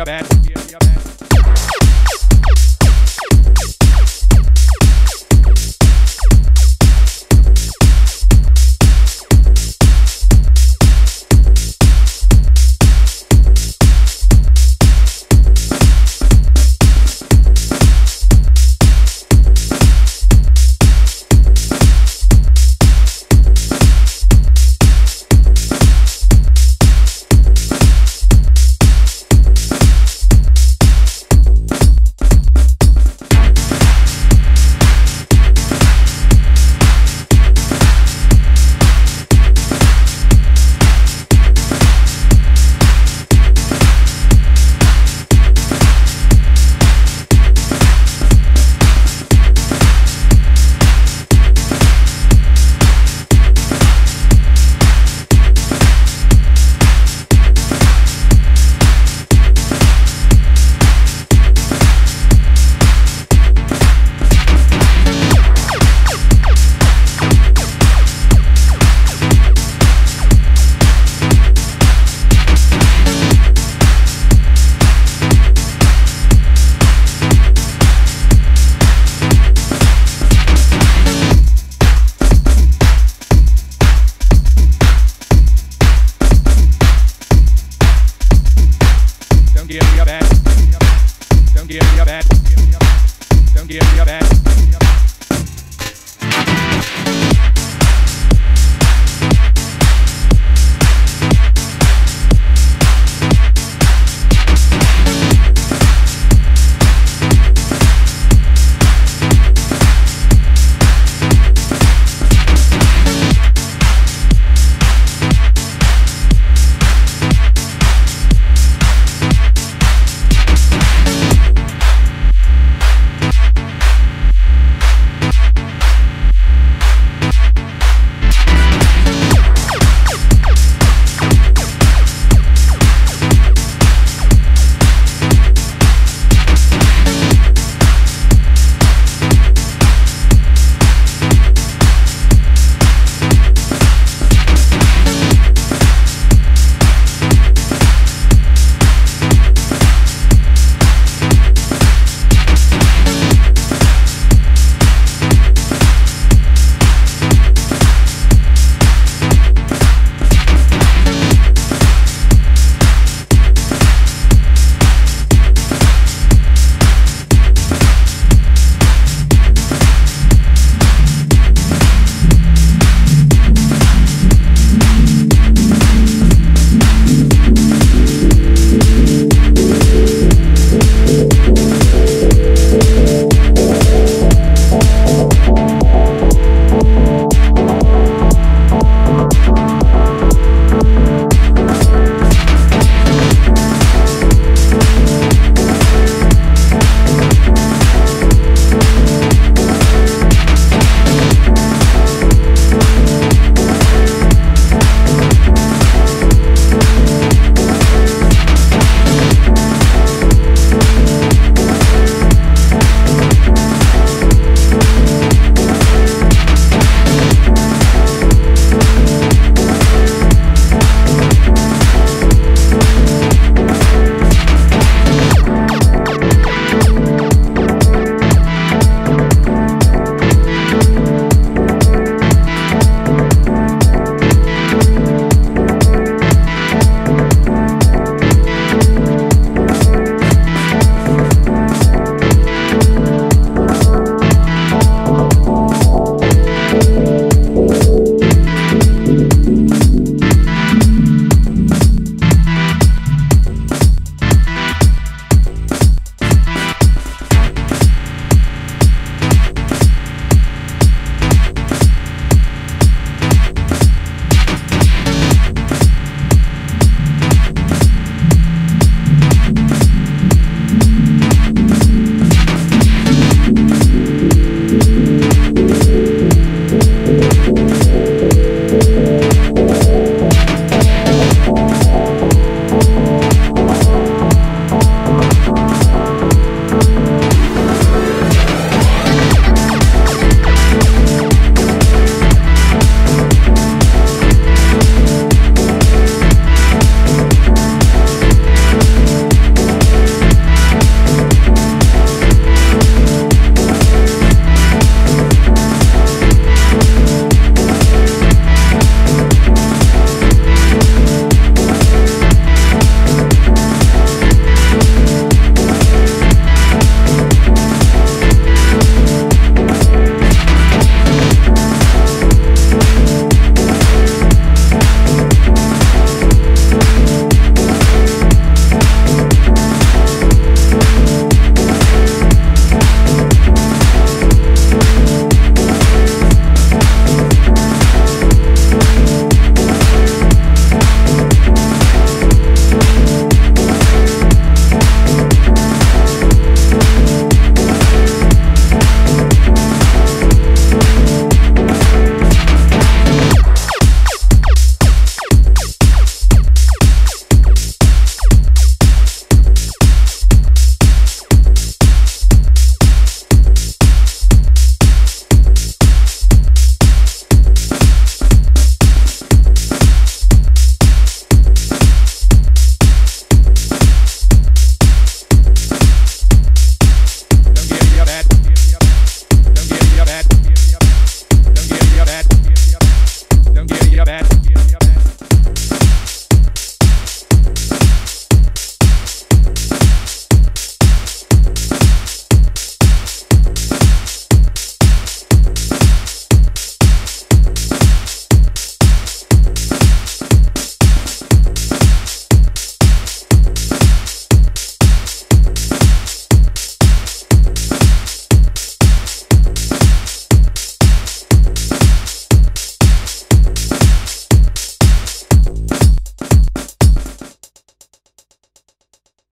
a bad.